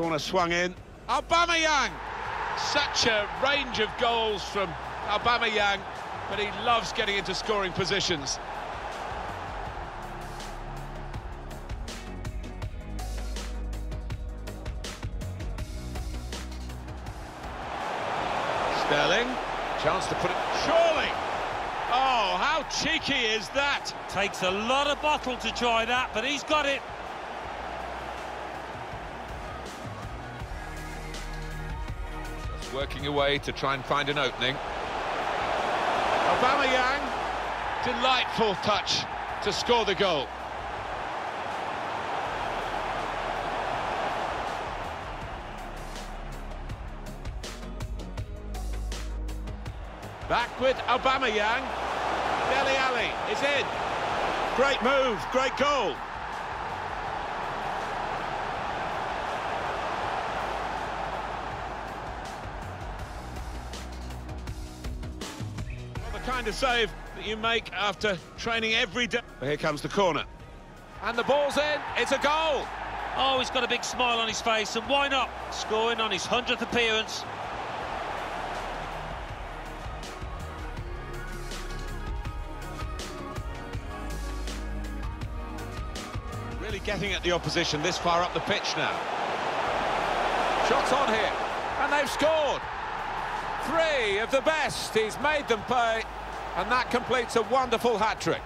Corner swung in. Aubameyang! Such a range of goals from Aubameyang, but he loves getting into scoring positions. Sterling, chance to put it. Surely! Oh, how cheeky is that? Takes a lot of bottle to try that, but he's got it. Working away to try and find an opening. Aubameyang, delightful touch to score the goal. Back with Aubameyang. Dele Alli is in. Great move, great goal. The kind of save that you make after training every day. Here comes the corner. And the ball's in, it's a goal. Oh, he's got a big smile on his face, and why not? Scoring on his 100th appearance. Really getting at the opposition this far up the pitch now. Shots on here, and they've scored. Three of the best, he's made them pay, and that completes a wonderful hat-trick.